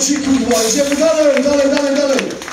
și cu Moise, cu Dalai, Dalai, Dalai, Dalai.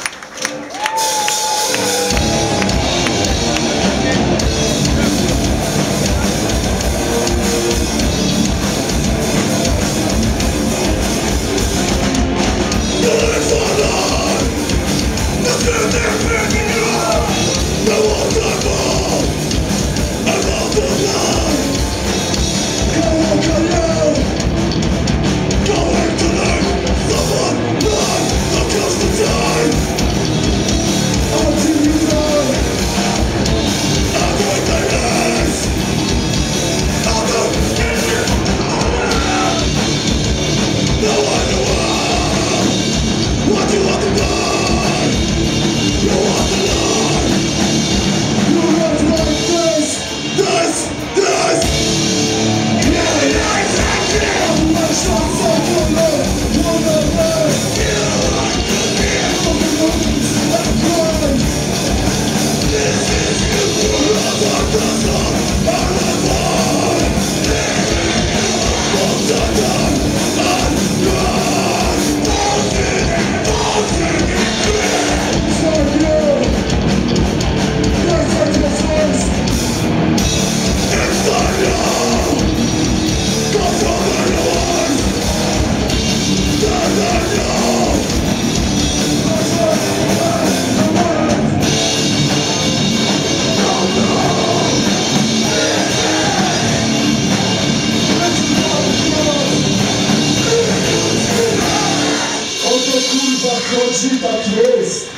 Chodzi, tak jest.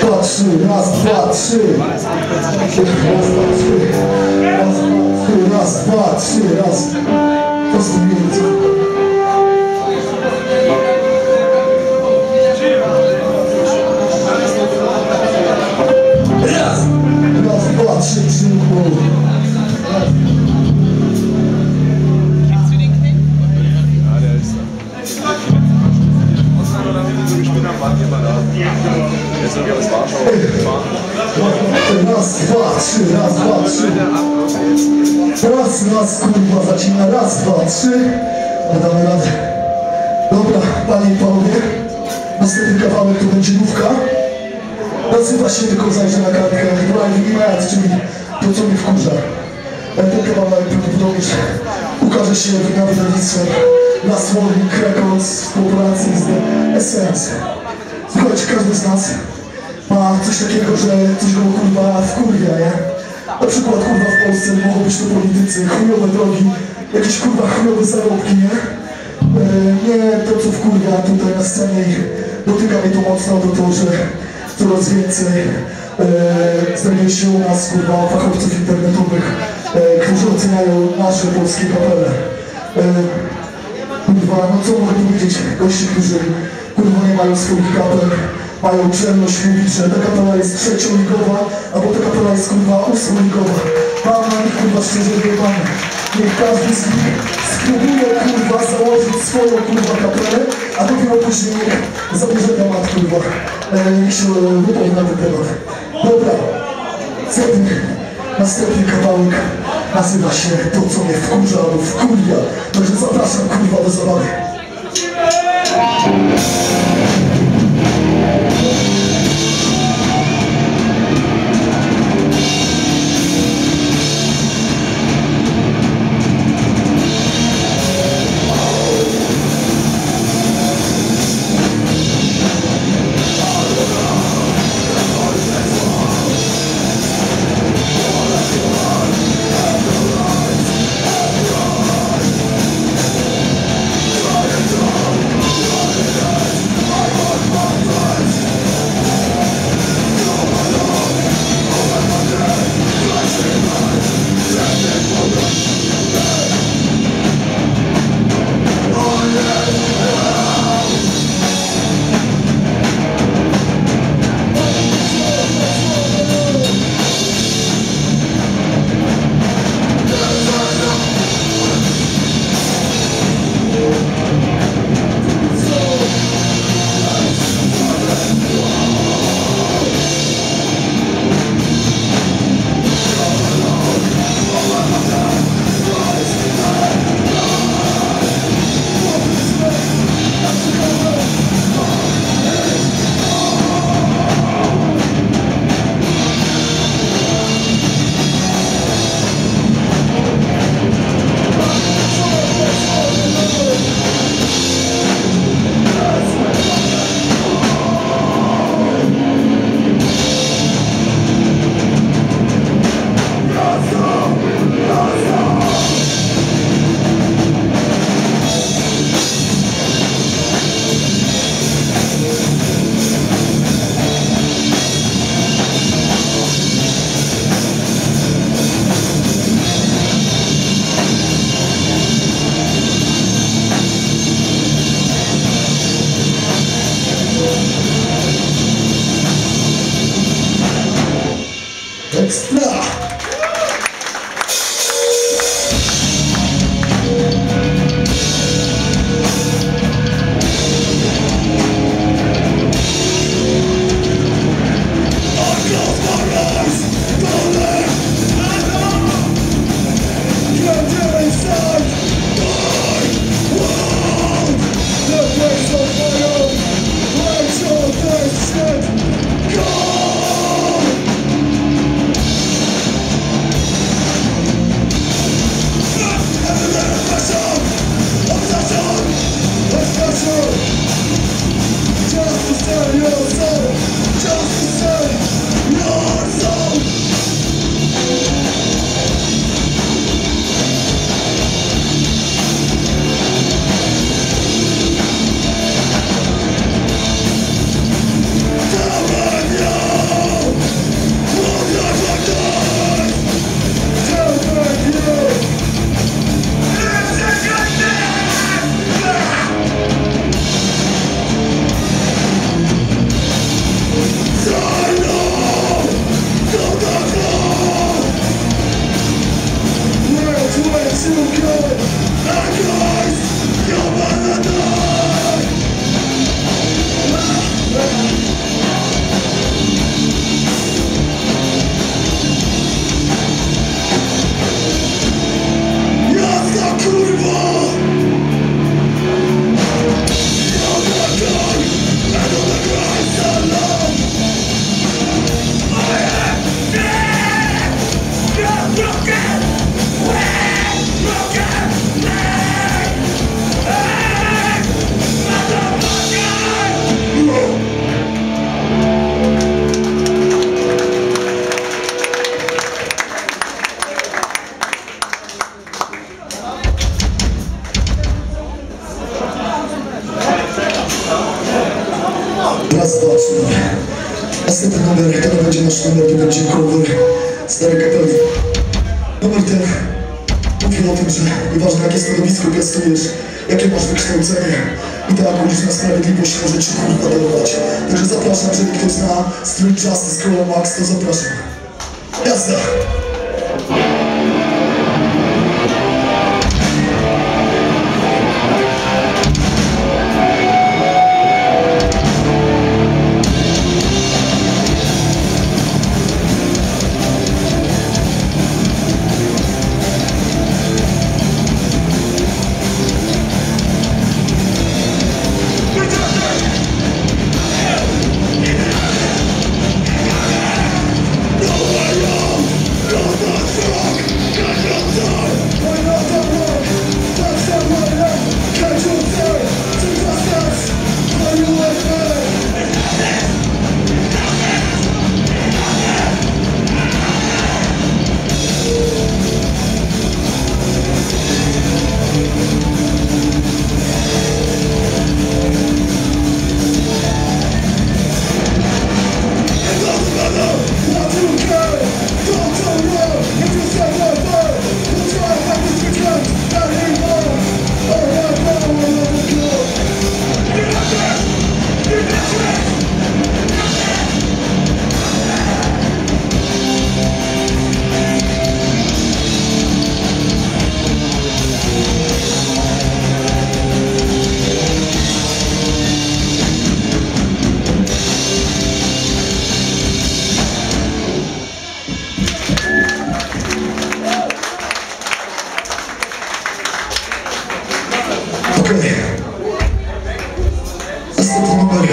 Dwa, trzy, raz, dwa, trzy. Raz, dwa, trzy. Raz, dwa, trzy, raz, Raz, kurwa, zacina. Raz, dwa, trzy. No damy radę. Dobra, panie i panowie. Następny kawałek to będzie nówka. Nazywa się tylko zajrzę na kartkę Driving Mad, czyli to co mnie wkurza. Ten kawałek prawdopodobnie ukaże się na wydawnictwie Last Warning Records w współpracy z The Essence. Słuchajcie, każdy z nas ma coś takiego, że coś go kurwa wkurwia, nie? Na przykład kurwa w Polsce mogą być to politycy, chujowe drogi, jakieś kurwa chujowe zarobki, nie? E, nie to co wkurwia tutaj na scenie i dotyka mnie to mocno, to to, że coraz więcej e, znajduje się u nas kurwa fachowców internetowych, e, którzy oceniają nasze polskie kapele. E, kurwa, no co mogę powiedzieć, goście, którzy kurwa nie mają swoich kapel, mają czelność mówić, że ta kapela jest trzecioligowa, albo ta kapela jest kurwa ósmoligowa. Mam na nich kurwa szczerze wyjebane. Niech każdy z nich spróbuje kurwa założyć swoją kurwa kapelę, a dopiero później niech zabierze temat kurwa. E, niech się wypowie na ten temat. Dobra, następny, następny kawałek nazywa się To co mnie wkurza albo wkurwia. Także zapraszam kurwa do zabawy. You're one of na sprawiedliwość może ci kurwa darować. Także zapraszam, jeżeli ktoś zna Street Justice Koło Max, to zapraszam. Jazda! Okej. Następny numer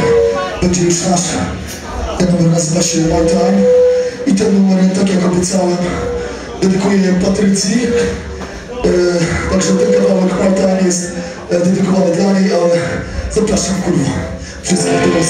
będzie już nasz. Ten numer nazywa się Time. I ten numer, tak jak obiecałem, dedykuję Patrycji. E, także ten kawałek Time jest dedykowany dla niej, ale zapraszam kurwa wszystkich do nas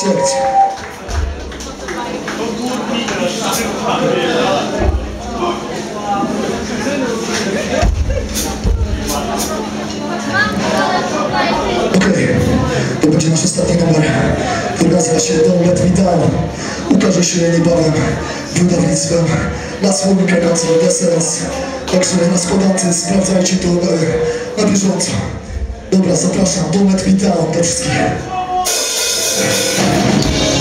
czek. Okej, to będzie nasz ostatni numer, nazywa się Don't Let. Ukaże się niebawem wydawnictwem na słownika koncert Essence. Także na składancy sprawdzajcie to na bieżąco. Dobra, zapraszam, Don't Let Me Down do wszystkich. Thank you.